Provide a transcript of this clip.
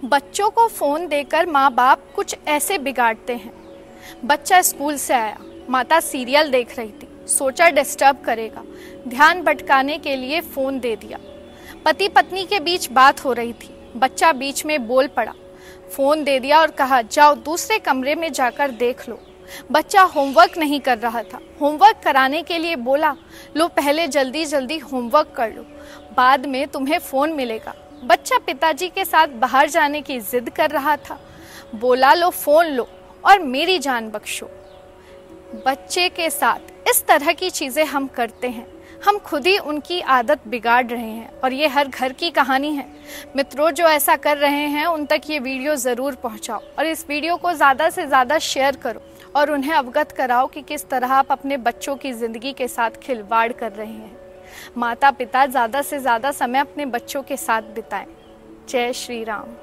बच्चों को फ़ोन देकर माँ बाप कुछ ऐसे बिगाड़ते हैं। बच्चा स्कूल से आया, माता सीरियल देख रही थी, सोचा डिस्टर्ब करेगा, ध्यान भटकाने के लिए फ़ोन दे दिया। पति पत्नी के बीच बात हो रही थी, बच्चा बीच में बोल पड़ा, फ़ोन दे दिया और कहा, जाओ दूसरे कमरे में जाकर देख लो। बच्चा होमवर्क नहीं कर रहा था, होमवर्क कराने के लिए बोला, लो, पहले जल्दी जल्दी होमवर्क कर लो, बाद में तुम्हें फ़ोन मिलेगा। बच्चा पिताजी के साथ बाहर जाने की जिद कर रहा था। बोला, लो, फ़ोन लो और मेरी जान बख्शो। बच्चे के साथ इस तरह की चीज़ें हम करते हैं। हम खुद ही उनकी आदत बिगाड़ रहे हैं और ये हर घर की कहानी है। मित्रों, जो ऐसा कर रहे हैं, उन तक ये वीडियो ज़रूर पहुंचाओ और इस वीडियो को ज़्यादा से ज़्यादा शेयर करो और उन्हें अवगत कराओ कि किस तरह आप अपने बच्चों की ज़िंदगी के साथ खिलवाड़ कर रहे हैं। माता पिता ज़्यादा से ज़्यादा समय अपने बच्चों के साथ बिताएँ। जय श्री राम।